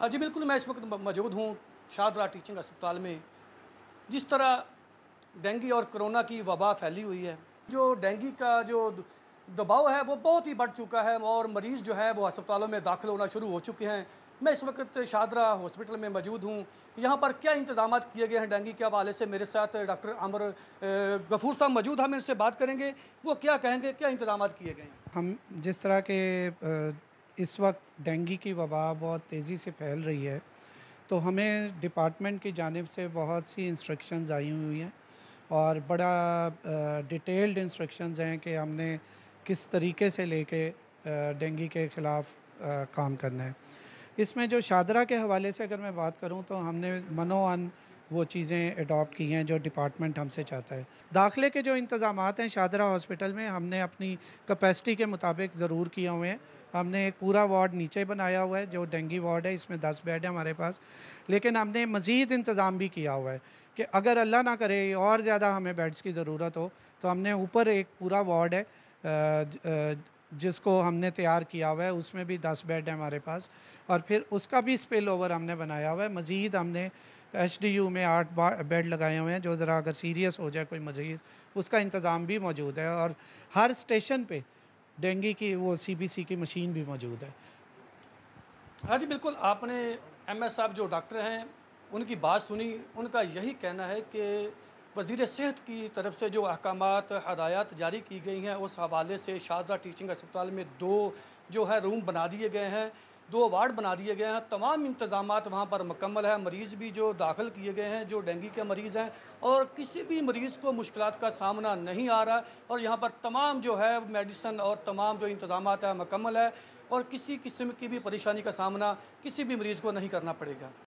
हाँ जी, बिल्कुल, मैं इस वक्त मौजूद हूँ शाहदरा टीचिंग अस्पताल में। जिस तरह डेंगू और कोरोना की वबा फैली हुई है, जो डेंगू का जो दबाव है, वो बहुत ही बढ़ चुका है और मरीज़ जो है, वो अस्पतालों में दाखिल होना शुरू हो चुके हैं। मैं इस वक्त शाहदरा हॉस्पिटल में मौजूद हूँ। यहाँ पर क्या इंतज़ाम किए गए हैं डेंगू के हवाले से? मेरे साथ डॉक्टर अमर गफूर साहब मौजूद हम इनसे बात करेंगे। वो क्या कहेंगे, क्या इंतज़ाम किए गए हैं? हम जिस तरह के इस वक्त डेंगू की वबा बहुत तेज़ी से फैल रही है तो हमें डिपार्टमेंट की जानब से बहुत सी इंस्ट्रक्शंस आई हुई हैं और बड़ा डिटेल्ड इंस्ट्रक्शंस हैं कि हमने किस तरीके से लेके डेंगू के ख़िलाफ़ काम करना है। इसमें जो शादरा के हवाले से अगर मैं बात करूँ तो हमने मनोअन वो चीज़ें अडॉप्ट की हैं जो डिपार्टमेंट हमसे चाहता है। दाखिले के जो इंतज़ाम हैं शादरा हॉस्पिटल में, हमने अपनी कैपेसिटी के मुताबिक ज़रूर किए हुए हैं। हमने एक पूरा वार्ड नीचे बनाया हुआ है, जो डेंगी वार्ड है, इसमें दस बेड है हमारे पास। लेकिन हमने मज़ीद इंतज़ाम भी किया हुआ है कि अगर अल्लाह ना करे, और ज़्यादा हमें बेड्स की ज़रूरत हो तो हमने ऊपर एक पूरा वार्ड है जिसको हमने तैयार किया हुआ है, उसमें भी दस बेड है हमारे पास। और फिर उसका भी स्पिल ओवर हमने बनाया हुआ है। मज़ीद हमने एच डी यू में आठ बेड लगाए हुए हैं, जो ज़रा अगर सीरियस हो जाए, कोई मजीद उसका इंतज़ाम भी मौजूद है और हर स्टेशन पे डेंगू की, वो सी बी सी की मशीन भी मौजूद है। हाँ जी, बिल्कुल, आपने एम एस साहब जो डॉक्टर हैं, उनकी बात सुनी, उनका यही कहना है कि वज़ीर सेहत की तरफ़ से जो अहकाम हदायत जारी की गई हैं, उस हवाले से शारदा टीचिंग अस्पताल में दो जो है रूम बना दिए गए हैं। दो वार्ड बना दिए गए हैं। तमाम इंतज़ाम वहाँ पर मकम्मल है। मरीज़ भी जो दाखिल किए गए हैं, जो डेंगू के मरीज़ हैं और किसी भी मरीज़ को मुश्किल का सामना नहीं आ रहा और यहाँ पर तमाम जो है मेडिसन और तमाम जो इंतज़ाम है, मकम्मल है और किसी किस्म की भी परेशानी का सामना किसी भी मरीज़ को नहीं करना पड़ेगा।